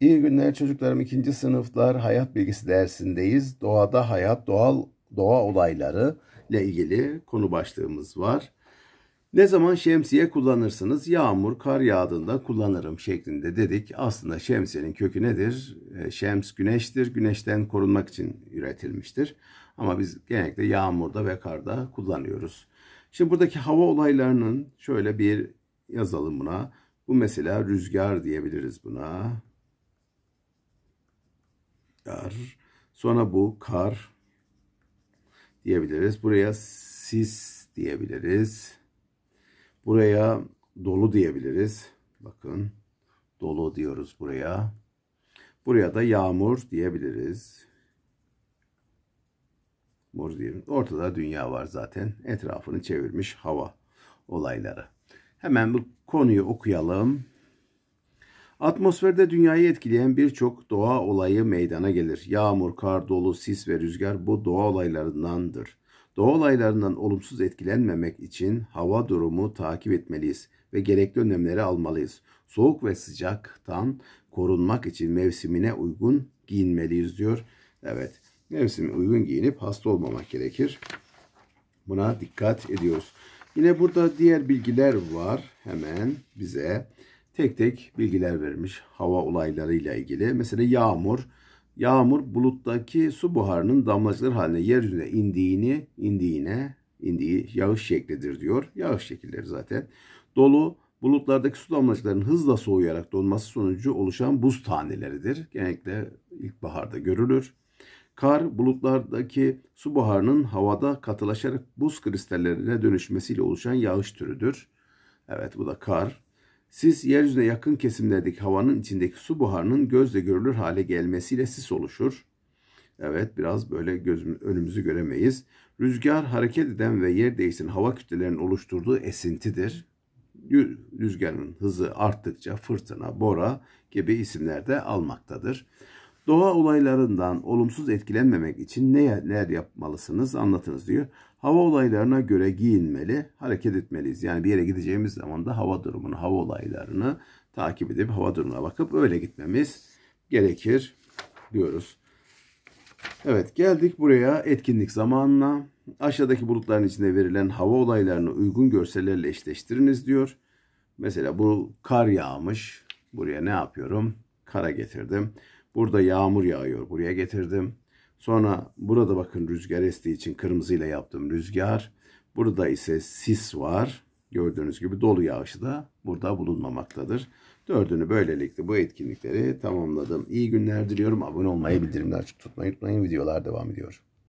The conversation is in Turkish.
İyi günler çocuklarım. ikinci sınıflar hayat bilgisi dersindeyiz. Doğada hayat, doğal doğa olayları ile ilgili konu başlığımız var. Ne zaman şemsiye kullanırsınız? Yağmur, kar yağdığında kullanırım şeklinde dedik. Aslında şemsiyenin kökü nedir? E, şems güneştir. Güneşten korunmak için üretilmiştir. Ama biz genellikle yağmurda ve karda kullanıyoruz. Şimdi buradaki hava olaylarının şöyle bir yazalım buna. Bu mesela rüzgar diyebiliriz buna rüzgar. Sonra bu kar diyebiliriz. Buraya sis diyebiliriz. Buraya dolu diyebiliriz. Bakın dolu diyoruz buraya. Buraya da yağmur diyebiliriz. Mor diyelim. Ortada dünya var zaten. Etrafını çevirmiş hava olayları. Hemen bu konuyu okuyalım. Atmosferde dünyayı etkileyen birçok doğa olayı meydana gelir. Yağmur, kar, dolu, sis ve rüzgar bu doğa olaylarındandır. Doğa olaylarından olumsuz etkilenmemek için hava durumu takip etmeliyiz ve gerekli önlemleri almalıyız. Soğuk ve sıcaktan korunmak için mevsimine uygun giyinmeliyiz diyor. Evet, mevsime uygun giyinip hasta olmamak gerekir. Buna dikkat ediyoruz. Yine burada diğer bilgiler var. Hemen bize tek tek bilgiler vermiş hava olaylarıyla ilgili. Mesela yağmur. Yağmur buluttaki su buharının damlacıklar haline yeryüzüne indiğini, indiğine, indiği yağış şeklidir diyor. Yağış şekilleri zaten. Dolu bulutlardaki su damlacıklarının hızla soğuyarak donması sonucu oluşan buz taneleridir. Genellikle ilkbaharda görülür. Kar bulutlardaki su buharının havada katılaşarak buz kristallerine dönüşmesiyle oluşan yağış türüdür. Evet bu da kar. Sis yeryüzüne yakın kesimlerdeki havanın içindeki su buharının gözle görülür hale gelmesiyle sis oluşur. Evet biraz böyle gözümü, önümüzü göremeyiz. Rüzgar hareket eden ve yer değiştiren hava kütlelerinin oluşturduğu esintidir. Rüzgarın hızı arttıkça fırtına, bora gibi isimler de almaktadır. Doğa olaylarından olumsuz etkilenmemek için neler yapmalısınız anlatınız diyor. Hava olaylarına göre giyinmeli, hareket etmeliyiz. Yani bir yere gideceğimiz zaman da hava durumunu, hava olaylarını takip edip hava durumuna bakıp öyle gitmemiz gerekir diyoruz. Evet geldik buraya etkinlik zamanına. Aşağıdaki bulutların içinde verilen hava olaylarını uygun görsellerle eşleştiriniz diyor. Mesela bu kar yağmış. Buraya ne yapıyorum? Kara getirdim. Burada yağmur yağıyor. Buraya getirdim. Sonra burada bakın rüzgar estiği için kırmızıyla yaptım rüzgar. Burada ise sis var. Gördüğünüz gibi dolu yağışı da burada bulunmamaktadır. Dördünü böylelikle bu etkinlikleri tamamladım. İyi günler diliyorum. Abone olmayı, bildirimleri açık tutmayı unutmayın. Videolar devam ediyor.